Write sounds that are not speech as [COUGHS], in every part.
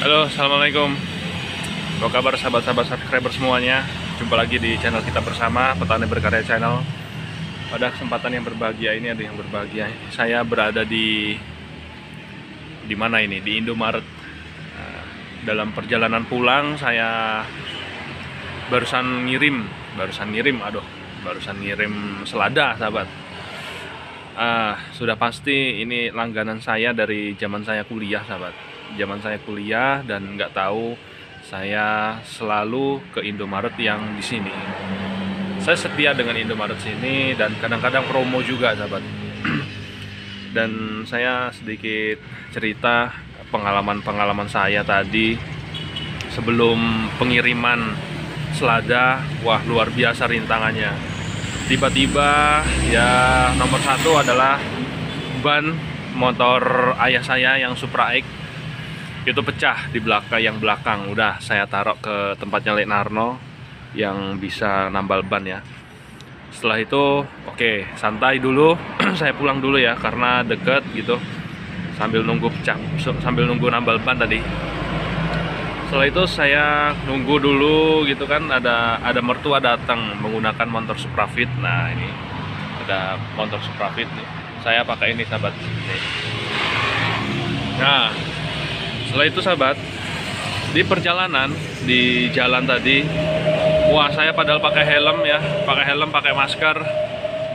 Halo, Assalamualaikum. Apa kabar sahabat-sahabat subscriber semuanya? Jumpa lagi di channel kita bersama Petani Berkarya Channel. Pada kesempatan yang berbahagia ini ada yang berbahagia. Saya berada di di mana ini? Di Indomaret. Nah, Dalam perjalanan pulang saya barusan ngirim Barusan ngirim, aduh Barusan ngirim selada sahabat. Ah, sudah pasti ini langganan saya dari zaman saya kuliah, sahabat. Zaman saya kuliah dan nggak tahu saya selalu ke Indomaret yang di sini. Saya setia dengan Indomaret sini dan kadang-kadang promo juga, sahabat. [CLEARS THROAT] dan saya sedikit cerita pengalaman-pengalaman saya tadi sebelum pengiriman selada. Wah, luar biasa rintangannya tiba-tiba ya nomor satu adalah ban motor ayah saya yang Supra X itu pecah di belakang yang belakang. Udah saya taruh ke tempatnya Lek Narno yang bisa nambal ban ya. Setelah itu oke santai dulu. [CLEARS THROAT] Saya pulang dulu ya karena deket gitu. Sambil nunggu pecah sambil nunggu nambal ban tadi. Setelah itu saya nunggu dulu gitu kan ada ada mertua datang menggunakan motor Suprafit. Nah ini ada motor Suprafit nih. Saya pakai ini sahabat. Nah setelah itu sahabat di perjalanan di jalan tadi wah saya padahal pakai helm ya pakai helm pakai masker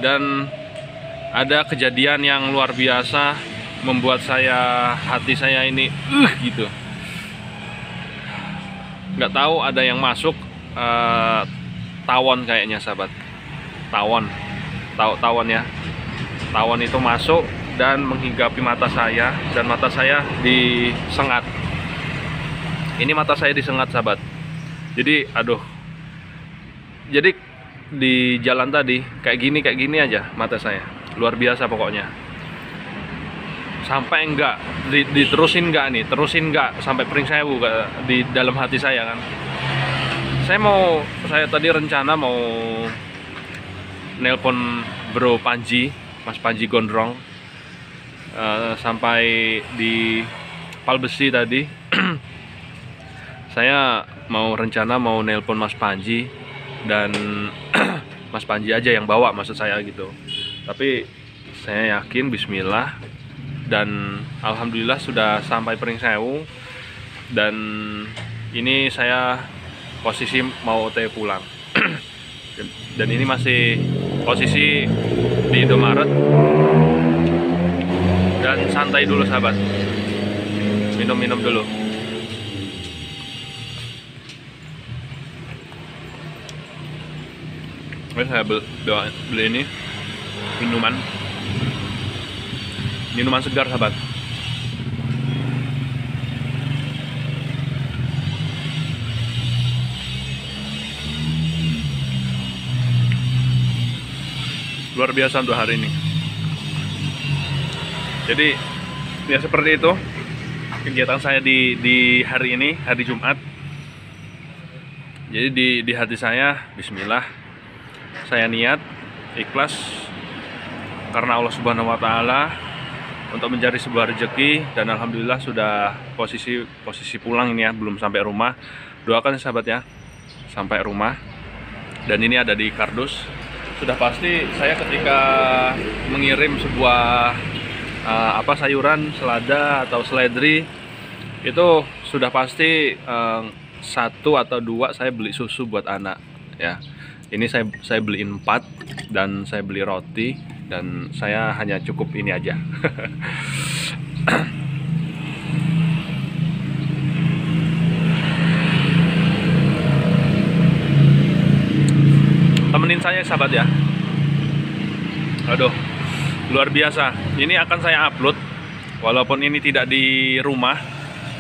dan ada kejadian yang luar biasa membuat saya hati saya ini uh gitu. Nggak tahu ada yang masuk uh, tawon kayaknya sahabat. Tawon. Tahu tawon ya. Tawon itu masuk dan menghinggapi mata saya dan mata saya disengat. Ini mata saya disengat sahabat. Jadi aduh. Jadi di jalan tadi kayak gini kayak gini aja mata saya. Luar biasa pokoknya. Sampai enggak diterusin enggak nih? Terusin enggak sampai pering sewu di dalam hati saya kan? Saya mau saya tadi rencana mau nelpon bro Panji Mas Panji Gondrong uh, sampai di Palbesi tadi. [CLEARS THROAT] Saya mau rencana mau nelpon Mas Panji dan [CLEARS THROAT] Mas Panji aja yang bawa maksud saya gitu. Tapi saya yakin Bismillah dan alhamdulillah sudah sampai Sewu dan ini saya posisi mau OT pulang. [CLEARS THROAT] Dan ini masih posisi di Indomaret dan santai dulu sahabat. Minum-minum dulu. Oke, saya beli, beli ini. Minuman. Minuman segar sahabat. Luar biasa untuk hari ini jadi ya seperti itu kegiatan saya di di hari ini hari Jumat. Jadi di di hati saya Bismillah saya niat ikhlas karena Allah Subhanahu Wa Taala untuk mencari sebuah rezeki dan alhamdulillah sudah posisi posisi pulang ini ya belum sampai rumah. Doakan sahabat ya sampai rumah. Dan ini ada di kardus. Sudah pasti saya ketika mengirim sebuah uh, apa sayuran selada atau seledri itu sudah pasti uh, satu atau dua saya beli susu buat anak ya. Ini saya saya beli empat dan saya beli roti dan saya hanya cukup ini aja. [COUGHS] Temenin saya sahabat ya. Aduh luar biasa. Ini akan saya upload. Walaupun ini tidak di rumah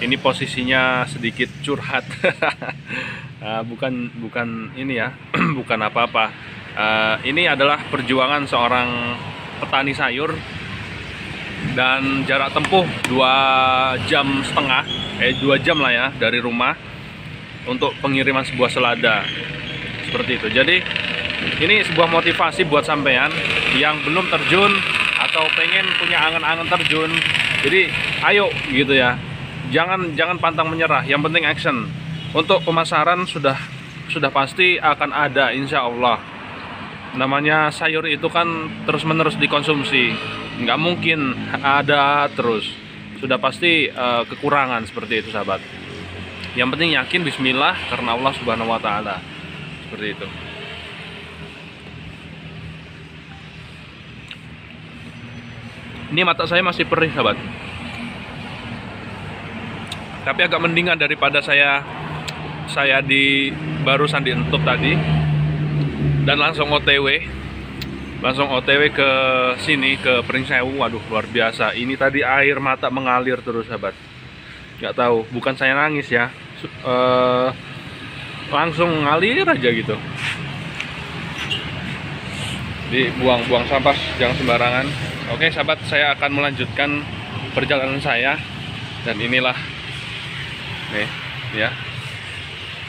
ini posisinya sedikit curhat. Uh, [LAUGHS] bukan bukan ini ya [CLEARS THROAT] bukan apa-apa. Uh, ini adalah perjuangan seorang petani sayur dan jarak tempuh dua jam setengah eh dua jam lah ya dari rumah untuk pengiriman sebuah selada. Seperti itu. Jadi ini sebuah motivasi buat sampean yang belum terjun atau pengen punya angan-angan terjun. Jadi ayo gitu ya. Jangan jangan pantang menyerah. Yang penting action. Untuk pemasaran sudah sudah pasti akan ada insya Allah. Namanya sayur itu kan terus menerus dikonsumsi. Nggak mungkin ada terus. Sudah pasti uh, kekurangan seperti itu sahabat. Yang penting yakin Bismillah karena Allah Subhanahu Wa Taala. Seperti itu ini mata saya masih perih sahabat. Tapi agak mendingan daripada saya saya di barusan dientup tadi dan langsung OTW langsung OTW ke sini ke Pringsewu waduh luar biasa. Ini tadi air mata mengalir terus sahabat. Nggak tahu bukan saya nangis ya. Uh, langsung ngalir aja gitu. Dibuang-buang sampah jangan sembarangan oke sahabat saya akan melanjutkan perjalanan saya. Dan inilah nih ya.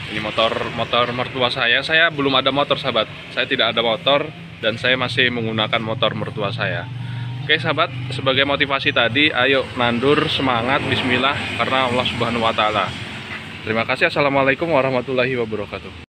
Ini motor motor mertua saya. Saya belum ada motor sahabat. Saya tidak ada motor dan saya masih menggunakan motor mertua saya. Oke sahabat sebagai motivasi tadi ayo nandur semangat bismillah karena Allah subhanahu wa ta'ala. Terima kasih. Assalamualaikum warahmatullahi wabarakatuh